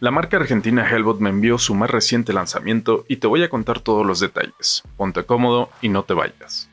La marca argentina Hellbot me envió su más reciente lanzamiento y te voy a contar todos los detalles. Ponte cómodo y no te vayas.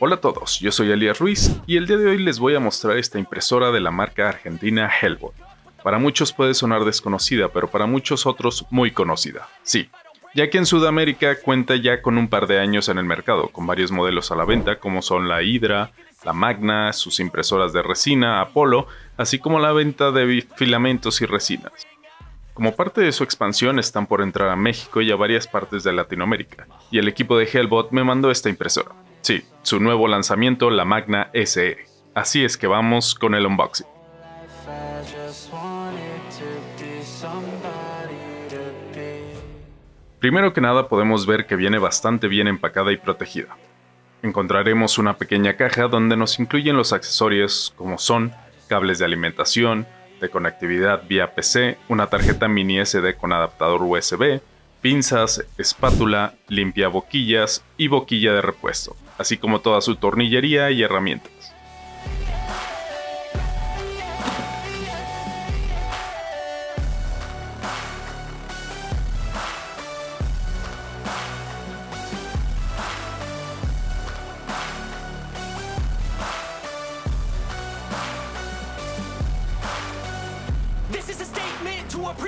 Hola a todos, yo soy Elias Ruiz y el día de hoy les voy a mostrar esta impresora de la marca argentina Hellbot. Para muchos puede sonar desconocida, pero para muchos otros muy conocida. Sí, ya que en Sudamérica cuenta ya con un par de años en el mercado, con varios modelos a la venta como son la Hydra, la Magna, sus impresoras de resina, Apollo, así como la venta de filamentos y resinas. Como parte de su expansión están por entrar a México y a varias partes de Latinoamérica, y el equipo de Hellbot me mandó esta impresora. Sí, su nuevo lanzamiento, la Magna SE. Así es que vamos con el unboxing. Primero que nada podemos ver que viene bastante bien empacada y protegida. Encontraremos una pequeña caja donde nos incluyen los accesorios como son cables de alimentación, de conectividad vía PC, una tarjeta mini SD con adaptador USB, pinzas, espátula, limpia boquillas y boquilla de repuesto, así como toda su tornillería y herramientas.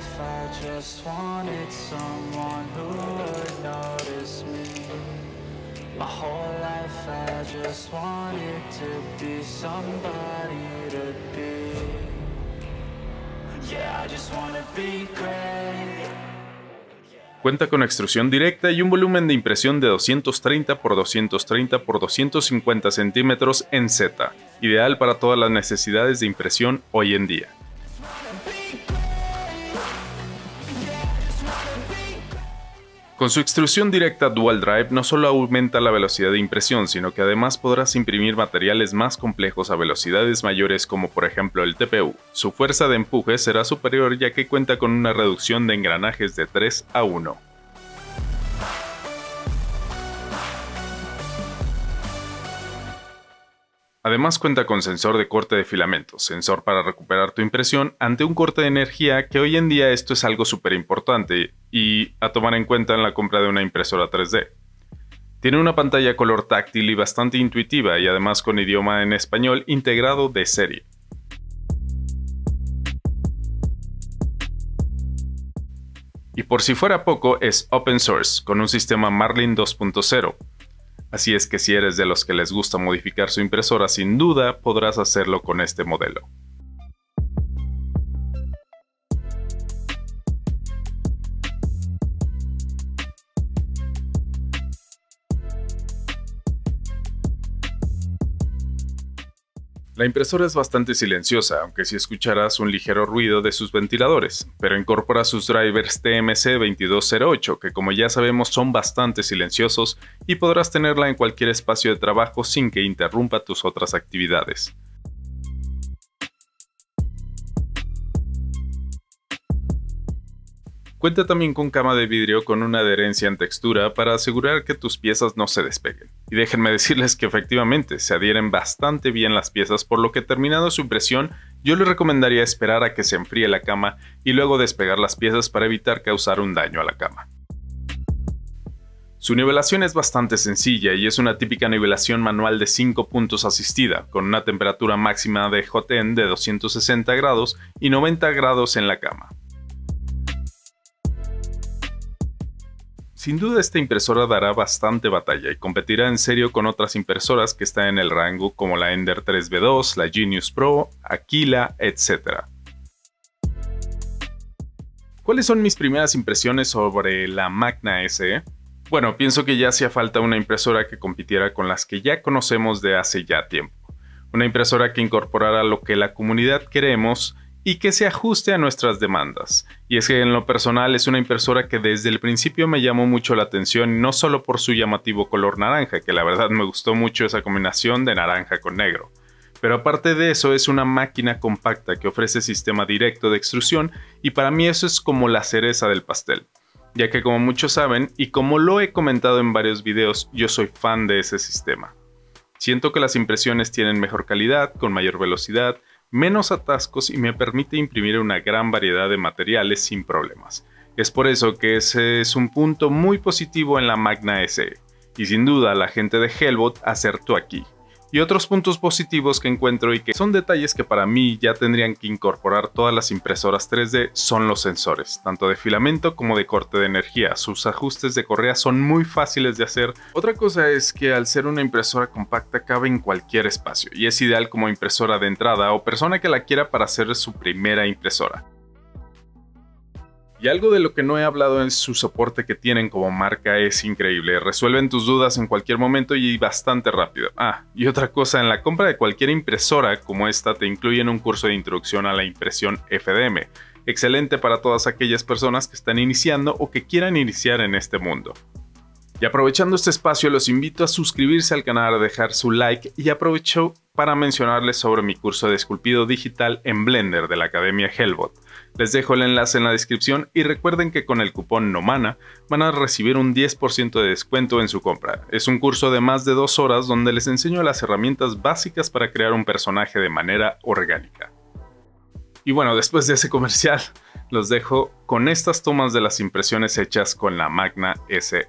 life I just wanted someone who would notice me. My whole life I just wanted to be somebody to be. Yeah, I just wanna be great. Cuenta con extrusión directa y un volumen de impresión de 230 x 230 x 250 centímetros en Z, ideal para todas las necesidades de impresión hoy en día. Con su extrusión directa Dual Drive no solo aumenta la velocidad de impresión, sino que además podrás imprimir materiales más complejos a velocidades mayores como por ejemplo el TPU. Su fuerza de empuje será superior ya que cuenta con una reducción de engranajes de 3 a 1. Además cuenta con sensor de corte de filamentos, sensor para recuperar tu impresión ante un corte de energía que hoy en día esto es algo súper importante y a tomar en cuenta en la compra de una impresora 3D. Tiene una pantalla color táctil y bastante intuitiva y además con idioma en español integrado de serie. Y por si fuera poco, es open source, con un sistema Marlin 2.0, Así es que si eres de los que les gusta modificar su impresora, sin duda podrás hacerlo con este modelo. La impresora es bastante silenciosa, aunque si escucharás un ligero ruido de sus ventiladores, pero incorpora sus drivers TMC2208, que como ya sabemos son bastante silenciosos y podrás tenerla en cualquier espacio de trabajo sin que interrumpa tus otras actividades. Cuenta también con cama de vidrio con una adherencia en textura para asegurar que tus piezas no se despeguen. Y déjenme decirles que efectivamente se adhieren bastante bien las piezas, por lo que terminado su impresión, yo les recomendaría esperar a que se enfríe la cama y luego despegar las piezas para evitar causar un daño a la cama. Su nivelación es bastante sencilla y es una típica nivelación manual de 5 puntos asistida, con una temperatura máxima de JTN de 260 grados y 90 grados en la cama. Sin duda esta impresora dará bastante batalla y competirá en serio con otras impresoras que están en el rango como la Ender 3B2, la Genius Pro, Aquila, etc. ¿Cuáles son mis primeras impresiones sobre la Magna SE? Bueno, pienso que ya hacía falta una impresora que compitiera con las que ya conocemos de hace ya tiempo. una impresora que incorporara lo que la comunidad queremos y que se ajuste a nuestras demandas. Y es que en lo personal es una impresora que desde el principio me llamó mucho la atención, no solo por su llamativo color naranja, que la verdad me gustó mucho esa combinación de naranja con negro, pero aparte de eso es una máquina compacta que ofrece sistema directo de extrusión y para mí eso es como la cereza del pastel, ya que como muchos saben y como lo he comentado en varios videos, yo soy fan de ese sistema. Siento que las impresiones tienen mejor calidad, con mayor velocidad, menos atascos y me permite imprimir una gran variedad de materiales sin problemas. Es por eso que ese es un punto muy positivo en la Magna SE, y sin duda la gente de Hellbot acertó aquí. Y otros puntos positivos que encuentro y que son detalles que para mí ya tendrían que incorporar todas las impresoras 3D son los sensores, tanto de filamento como de corte de energía. Sus ajustes de correa son muy fáciles de hacer. Otra cosa es que al ser una impresora compacta cabe en cualquier espacio y es ideal como impresora de entrada o persona que la quiera para hacer su primera impresora. Y algo de lo que no he hablado es su soporte que tienen como marca es increíble. Resuelven tus dudas en cualquier momento y bastante rápido. Ah, y otra cosa, en la compra de cualquier impresora como esta te incluyen un curso de introducción a la impresión FDM. Excelente para todas aquellas personas que están iniciando o que quieran iniciar en este mundo. Y aprovechando este espacio los invito a suscribirse al canal, a dejar su like y aprovecho para mencionarles sobre mi curso de esculpido digital en Blender de la Academia Hellbot. Les dejo el enlace en la descripción y recuerden que con el cupón NOMANA van a recibir un 10% de descuento en su compra. Es un curso de más de dos horas donde les enseño las herramientas básicas para crear un personaje de manera orgánica. Y bueno, después de ese comercial, los dejo con estas tomas de las impresiones hechas con la Magna SE.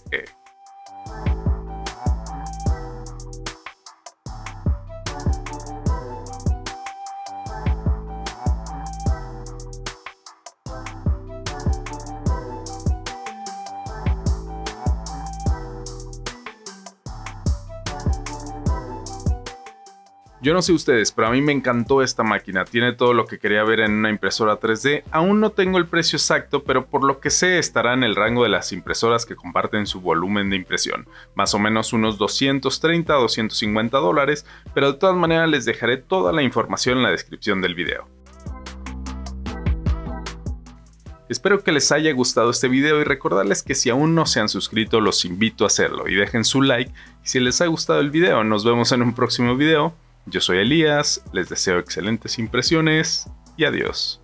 Yo no sé ustedes, pero a mí me encantó esta máquina. Tiene todo lo que quería ver en una impresora 3D. Aún no tengo el precio exacto, pero por lo que sé estará en el rango de las impresoras que comparten su volumen de impresión. Más o menos unos 230 a 250 dólares, pero de todas maneras les dejaré toda la información en la descripción del video. Espero que les haya gustado este video y recordarles que si aún no se han suscrito los invito a hacerlo y dejen su like si les ha gustado el video nos vemos en un próximo video yo soy Elías, les deseo excelentes impresiones y adiós.